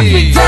Hey.